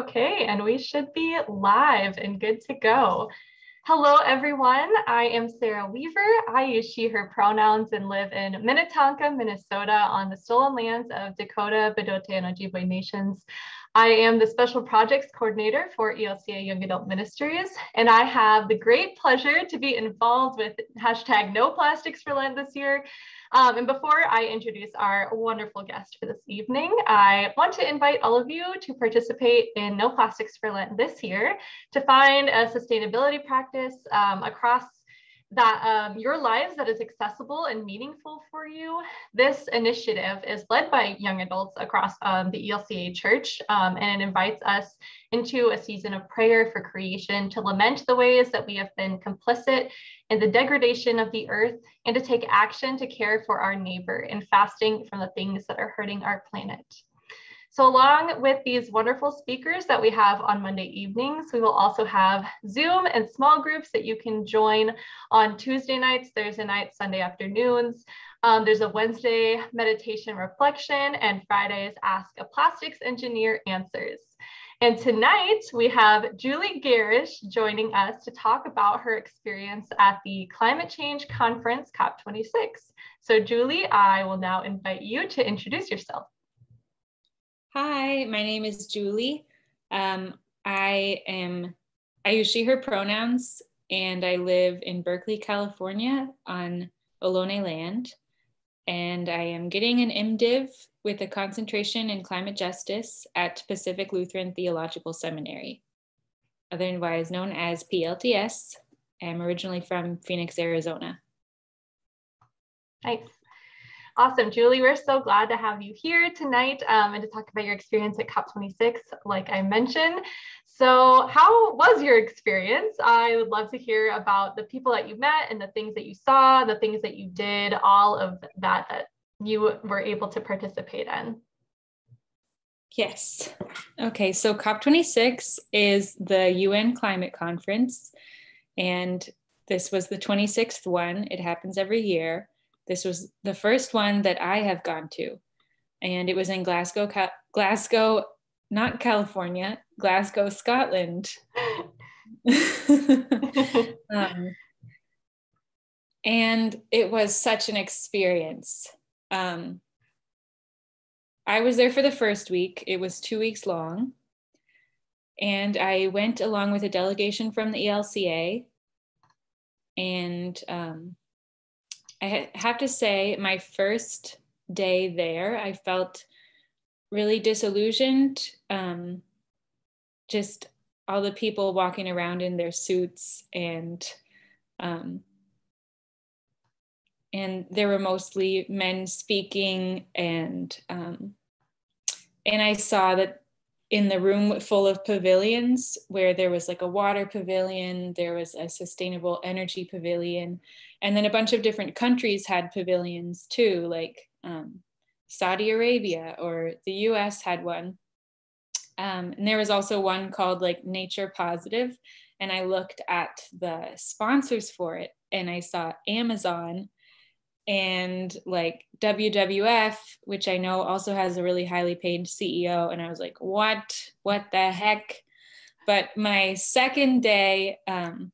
Okay, and we should be live and good to go. Hello, everyone. I am Sarah Weaver. I use she, her pronouns and live in Minnetonka, Minnesota on the stolen lands of Dakota, Bidota, and Ojibwe nations. I am the Special Projects Coordinator for ELCA Young Adult Ministries, and I have the great pleasure to be involved with hashtag No Plastics for Lent this year. Um, and before I introduce our wonderful guest for this evening, I want to invite all of you to participate in No Plastics for Lent this year to find a sustainability practice um, across that um, your lives that is accessible and meaningful for you. This initiative is led by young adults across um, the ELCA church, um, and it invites us into a season of prayer for creation to lament the ways that we have been complicit in the degradation of the earth and to take action to care for our neighbor in fasting from the things that are hurting our planet. So along with these wonderful speakers that we have on Monday evenings, we will also have Zoom and small groups that you can join on Tuesday nights, Thursday nights, Sunday afternoons. Um, there's a Wednesday meditation reflection and Fridays Ask a Plastics Engineer Answers. And tonight we have Julie Gerrish joining us to talk about her experience at the Climate Change Conference COP26. So Julie, I will now invite you to introduce yourself. Hi, my name is Julie. Um, I am, I use she, her pronouns, and I live in Berkeley, California on Ohlone land. And I am getting an MDiv with a concentration in climate justice at Pacific Lutheran Theological Seminary, otherwise known as PLTS. I'm originally from Phoenix, Arizona. Nice. Awesome, Julie. We're so glad to have you here tonight um, and to talk about your experience at COP26, like I mentioned. So, how was your experience? I would love to hear about the people that you met and the things that you saw, the things that you did, all of that that you were able to participate in. Yes. Okay, so COP26 is the UN climate conference, and this was the 26th one. It happens every year. This was the first one that I have gone to, and it was in Glasgow, Glasgow, not California, Glasgow, Scotland. um, and it was such an experience. Um, I was there for the first week. It was two weeks long. And I went along with a delegation from the ELCA. And um, I have to say, my first day there, I felt really disillusioned. Um, just all the people walking around in their suits and um, and there were mostly men speaking and um, and I saw that in the room full of pavilions where there was like a water pavilion, there was a sustainable energy pavilion, and then a bunch of different countries had pavilions too, like um, Saudi Arabia or the US had one. Um, and there was also one called like Nature Positive, and I looked at the sponsors for it and I saw Amazon and like WWF, which I know also has a really highly paid CEO. And I was like, what? What the heck? But my second day, um,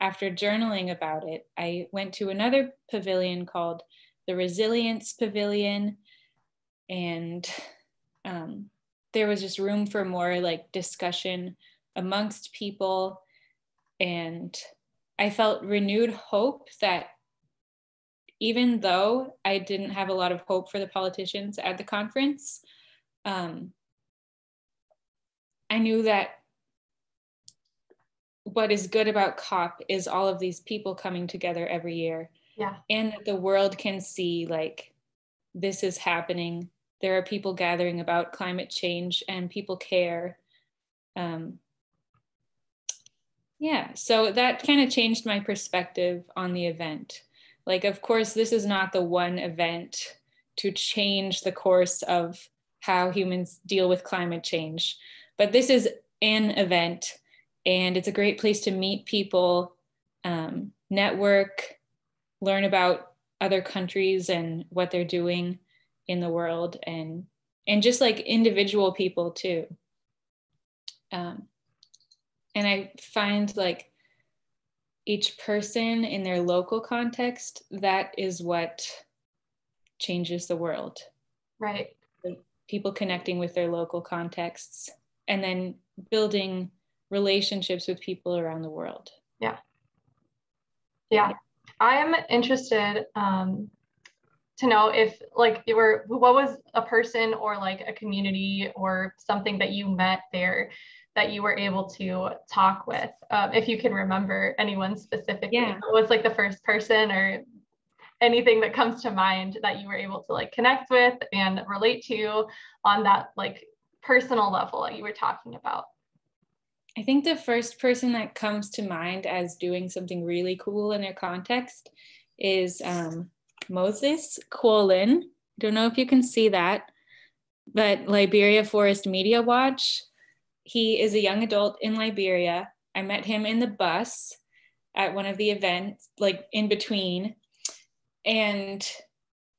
after journaling about it, I went to another pavilion called the Resilience Pavilion. And um, there was just room for more like discussion amongst people. And I felt renewed hope that even though I didn't have a lot of hope for the politicians at the conference, um, I knew that what is good about COP is all of these people coming together every year. Yeah. And that the world can see like this is happening. There are people gathering about climate change and people care. Um, yeah, so that kind of changed my perspective on the event. Like, of course, this is not the one event to change the course of how humans deal with climate change, but this is an event and it's a great place to meet people, um, network, learn about other countries and what they're doing in the world and and just like individual people too. Um, and I find like each person in their local context, that is what changes the world. Right. people connecting with their local contexts and then building relationships with people around the world. Yeah. Yeah. I am interested um, to know if like you were what was a person or like a community or something that you met there that you were able to talk with um, if you can remember anyone specifically yeah. was like the first person or anything that comes to mind that you were able to like connect with and relate to on that like personal level that you were talking about i think the first person that comes to mind as doing something really cool in their context is um, moses Quollen. don't know if you can see that but liberia forest media watch he is a young adult in Liberia. I met him in the bus at one of the events, like in between. And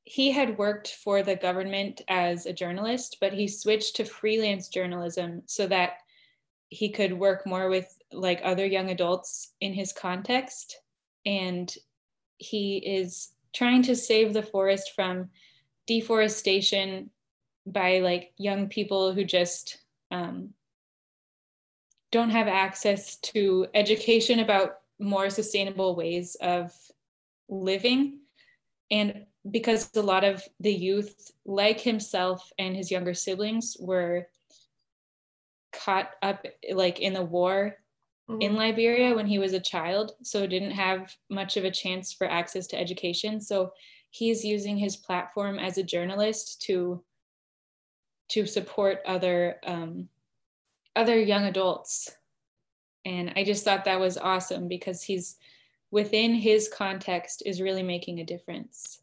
he had worked for the government as a journalist, but he switched to freelance journalism so that he could work more with like other young adults in his context. And he is trying to save the forest from deforestation by like young people who just um, don't have access to education about more sustainable ways of living. And because a lot of the youth, like himself and his younger siblings, were caught up like in the war mm-hmm. in Liberia when he was a child, so didn't have much of a chance for access to education. So he's using his platform as a journalist to to support other um, other young adults. And I just thought that was awesome because he's within his context is really making a difference.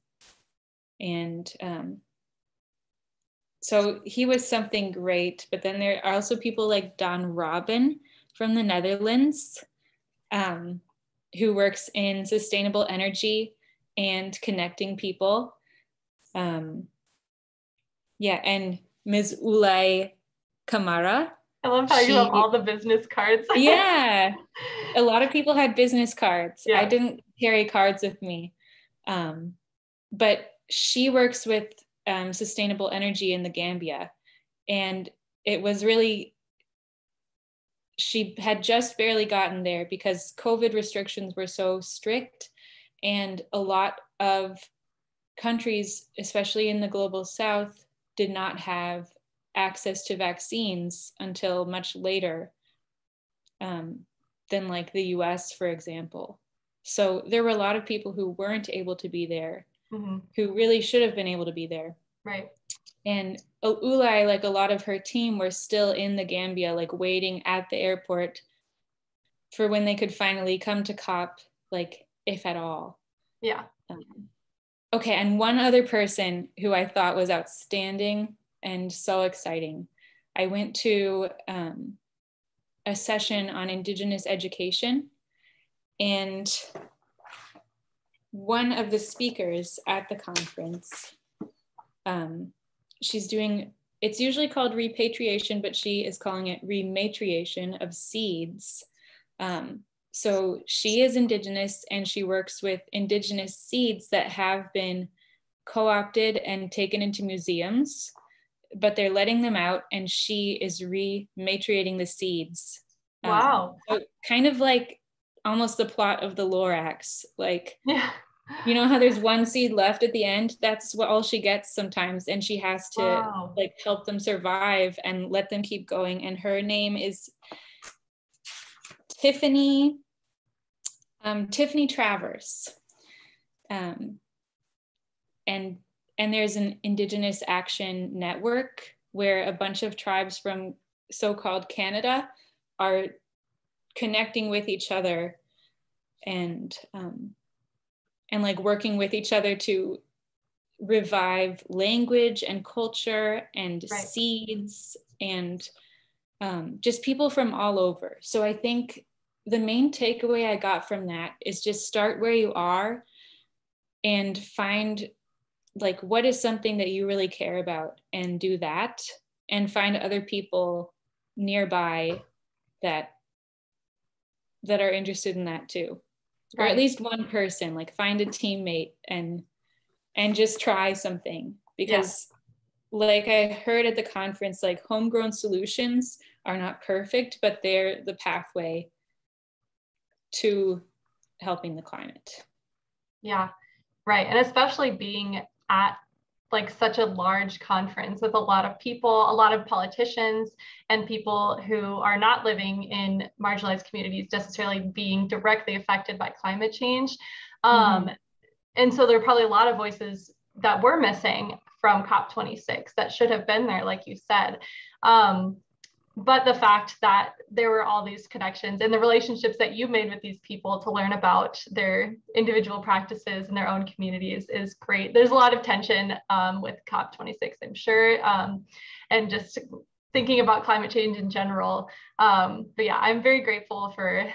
And um, so he was something great. But then there are also people like Don Robin from the Netherlands, um, who works in sustainable energy and connecting people. Um, yeah, and Ms. Ulay Kamara, I love how she, you have all the business cards. yeah. A lot of people had business cards. Yeah. I didn't carry cards with me. Um, but she works with um, sustainable energy in the Gambia. And it was really, she had just barely gotten there because COVID restrictions were so strict. And a lot of countries, especially in the global south, did not have access to vaccines until much later um, than like the US, for example. So there were a lot of people who weren't able to be there, mm-hmm. who really should have been able to be there. Right. And Ulay, like a lot of her team, were still in the Gambia, like waiting at the airport for when they could finally come to COP, like if at all. Yeah. Um, okay, and one other person who I thought was outstanding and so exciting. I went to um, a session on Indigenous education, and one of the speakers at the conference, um, she's doing, it's usually called repatriation, but she is calling it rematriation of seeds. Um, so she is Indigenous and she works with Indigenous seeds that have been co opted and taken into museums but they're letting them out and she is rematriating the seeds. Um, wow. Um, so kind of like almost the plot of the Lorax. Like, yeah. you know how there's one seed left at the end? That's what all she gets sometimes. And she has to wow. like help them survive and let them keep going. And her name is Tiffany, um, Tiffany Travers. Um, and and there's an Indigenous Action Network where a bunch of tribes from so called Canada are connecting with each other and um, and like working with each other to revive language and culture and right. seeds and um, just people from all over. So I think the main takeaway I got from that is just start where you are and find like what is something that you really care about and do that and find other people nearby that that are interested in that too Right. or at least one person like find a teammate and and just try something because like i heard at the conference like homegrown solutions are not perfect but they're the pathway to helping the climate Yeah, right. And especially being at like such a large conference with a lot of people, a lot of politicians, and people who are not living in marginalized communities necessarily being directly affected by climate change. Um, And so there are probably a lot of voices that we're missing from COP26 that should have been there, like you said. Um, but the fact that there were all these connections and the relationships that you made with these people to learn about their individual practices and their own communities is great. There's a lot of tension um, with COP26, I'm sure, um, and just thinking about climate change in general. Um, but yeah, I'm very grateful for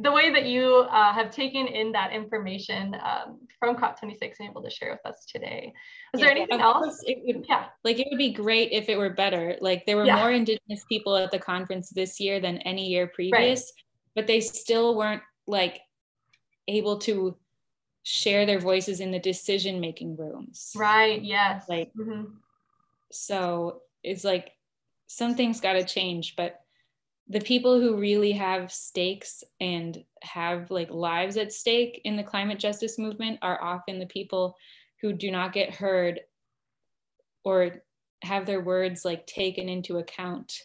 the way that you uh, have taken in that information um, from COP26 and able to share with us today. Is there anything else? It would, Yeah, like it would be great if it were better. Like there were Yeah. more indigenous people at the conference this year than any year previous, but they still weren't like able to share their voices in the decision making rooms. right. Yes. Like- Mhm. So it's like something's got to change, but the people who really have stakes and have like lives at stake in the climate justice movement are often the people who do not get heard or have their words like taken into account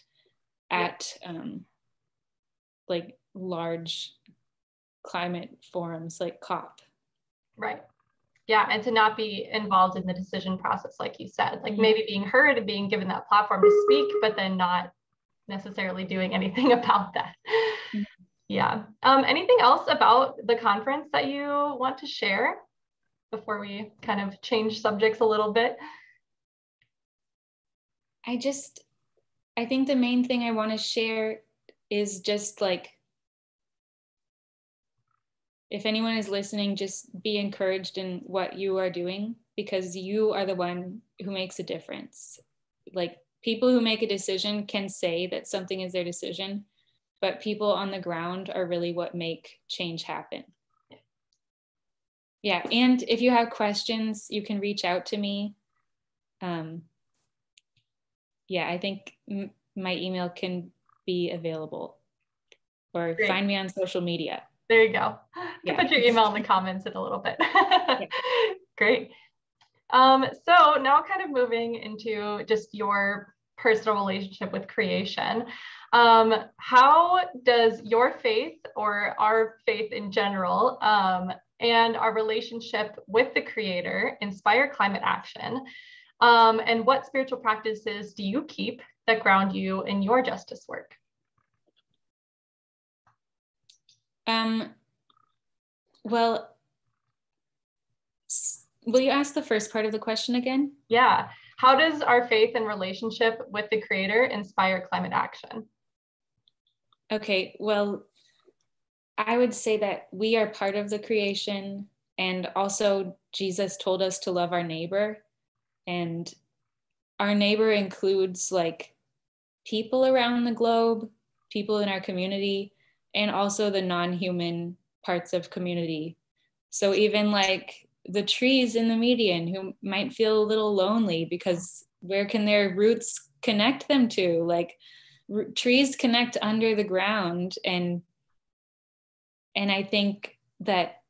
Yeah. at um, like large climate forums like COP. Right. Yeah, and to not be involved in the decision process, like you said, like Mhm. maybe being heard and being given that platform to speak, but then not necessarily doing anything about that. Mhm. Yeah. Um, anything else about the conference that you want to share before we kind of change subjects a little bit? I just, I think the main thing I want to share is just like, if anyone is listening, just be encouraged in what you are doing because you are the one who makes a difference. Like, people who make a decision can say that something is their decision, but people on the ground are really what make change happen. Yeah, and if you have questions, you can reach out to me. Um, yeah, I think my email can be available or Great. find me on social media. There you go. Yeah. Put your email in the comments in a little bit. Great. Um, so now kind of moving into just your personal relationship with creation. Um, how does your faith or our faith in general um, and our relationship with the creator inspire climate action? Um, and what spiritual practices do you keep that ground you in your justice work? Um, well, will you ask the first part of the question again? Yeah. How does our faith and relationship with the creator inspire climate action? Okay, well, I would say that we are part of the creation, and also Jesus told us to love our neighbor. And our neighbor includes like people around the globe, people in our community, and also the non human parts of community. So even like the trees in the median who might feel a little lonely because where can their roots connect them to? Like, r- trees connect under the ground and and i think that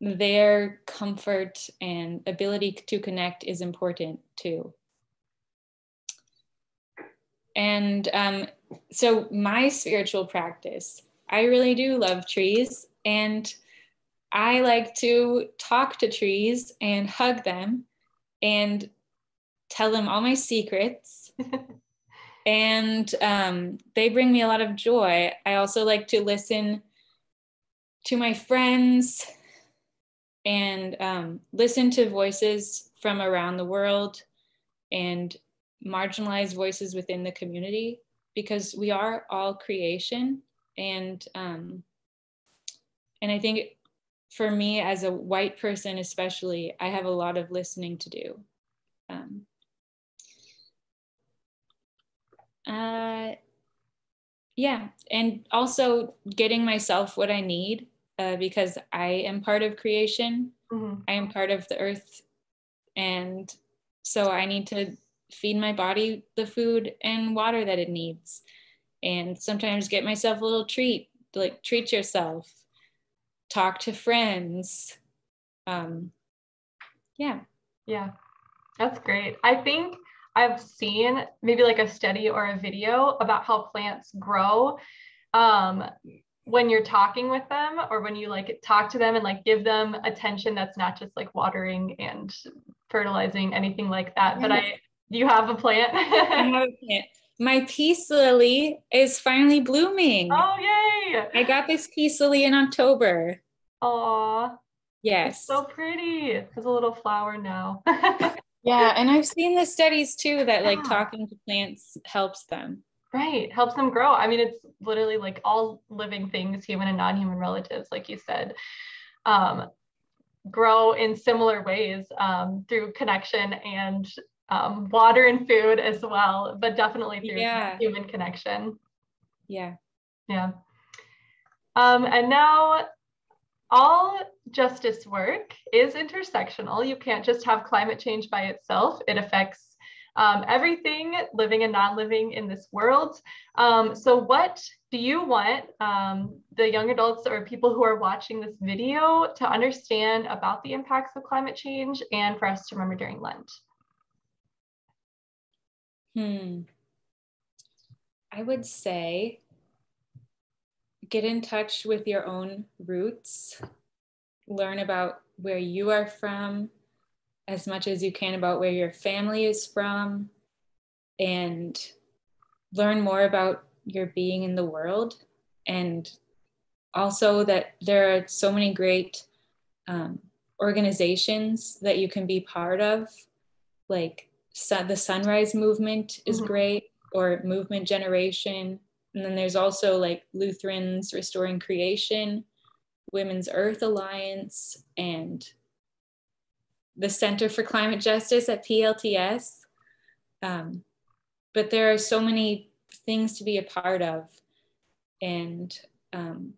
their comfort and ability to connect is important too and um, so my spiritual practice i really do love trees and i like to talk to trees and hug them and tell them all my secrets and um, they bring me a lot of joy. I also like to listen to my friends and um, listen to voices from around the world and marginalized voices within the community because we are all creation and um, and I think for me as a white person especially I have a lot of listening to do. Um, uh, yeah and also getting myself what i need uh, because i am part of creation mm-hmm. i am part of the earth and so i need to feed my body the food and water that it needs and sometimes get myself a little treat like treat yourself talk to friends. Um yeah. Yeah. That's great. I think i've seen maybe like a study or a video about how plants grow um when you're talking with them or when you like talk to them and like give them attention that's not just like watering and fertilizing anything like that. But i you have a plant? I have a plant. My peace lily is finally blooming. Oh yay! I got this peace lily in october oh yes so pretty has a little flower now yeah and i've seen the studies too that like talking to plants helps them Right. Helps them grow. I mean, it's literally like all living things, human and non-human relatives, like you said, um, grow in similar ways um, through connection and um, water and food as well, but definitely through yeah. human connection. Yeah. Yeah. Um, and now all justice work is intersectional. You can't just have climate change by itself. It affects um, everything living and non-living in this world. Um, so what do you want um, the young adults or people who are watching this video to understand about the impacts of climate change and for us to remember during Lent? Hmm. I would say get in touch with your own roots, learn about where you are from, as much as you can about where your family is from. And learn more about your being in the world. And also that there are so many great um, organizations that you can be part of. Like the sunrise movement is mm-hmm. great or movement generation and then there's also like lutherans restoring creation women's earth alliance and the Center for Climate Justice at PLTS. Um, but there are so many things to be a part of and um,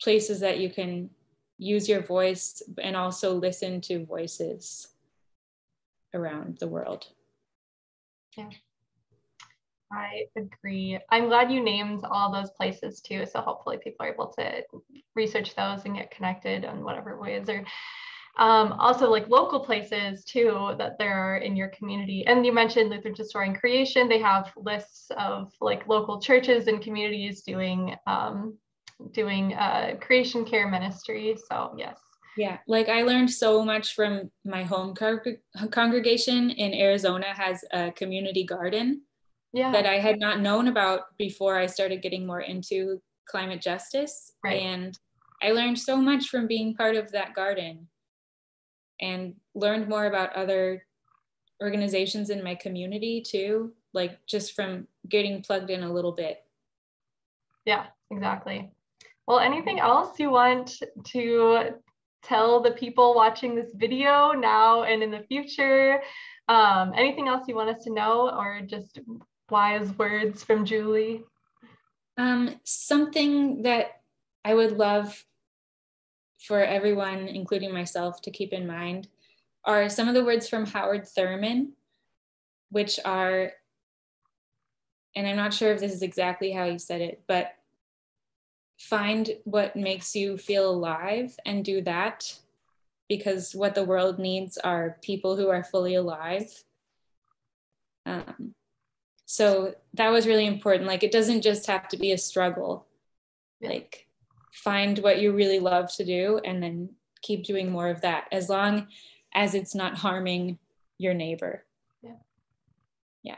places that you can use your voice and also listen to voices around the world. Yeah. I agree. I'm glad you named all those places too. So hopefully people are able to research those and get connected in whatever ways or um, also like local places too that there are in your community. And you mentioned Lutheran Restoring Creation. They have lists of like local churches and communities doing um, doing uh, creation care ministry. So yes. Yeah, like I learned so much from my home congregation in Arizona has a community garden yeah. that I had not known about before I started getting more into climate justice. Right. And I learned so much from being part of that garden and learned more about other organizations in my community too, like just from getting plugged in a little bit. Yeah, exactly. Well, anything else you want to tell the people watching this video now and in the future? Um, anything else you want us to know or just wise words from Julie? Um, something that I would love for everyone, including myself, to keep in mind are some of the words from Howard Thurman, which are, and I'm not sure if this is exactly how he said it, but find what makes you feel alive and do that because what the world needs are people who are fully alive. Um, so that was really important. Like, it doesn't just have to be a struggle. Like, find what you really love to do and then keep doing more of that as long as it's not harming your neighbor. Yeah. Yeah.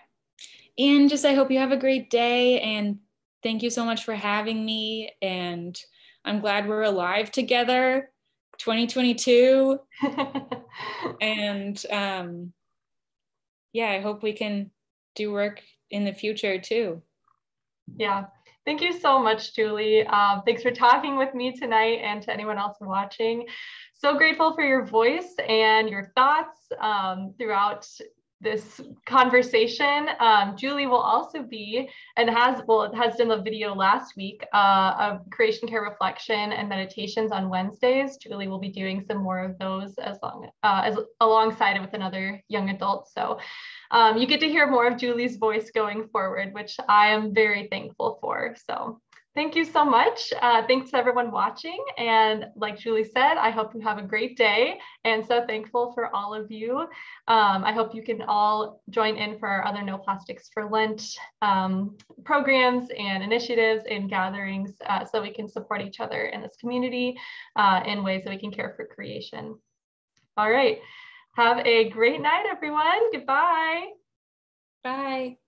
And just I hope you have a great day and thank you so much for having me and I'm glad we're alive together 2022 and um yeah, I hope we can do work in the future too. Yeah. Thank you so much, Julie. Um, thanks for talking with me tonight and to anyone else watching. So grateful for your voice and your thoughts um, throughout this conversation. Um, Julie will also be and has well has done the video last week uh, of creation care reflection and meditations on Wednesdays. Julie will be doing some more of those as long uh, as alongside with another young adult. So um, you get to hear more of Julie's voice going forward, which I am very thankful for. So Thank you so much. Uh, thanks to everyone watching. And like Julie said, I hope you have a great day and so thankful for all of you. Um, I hope you can all join in for our other No Plastics for Lent um, programs and initiatives and gatherings uh, so we can support each other in this community uh, in ways that we can care for creation. All right. Have a great night, everyone. Goodbye. Bye.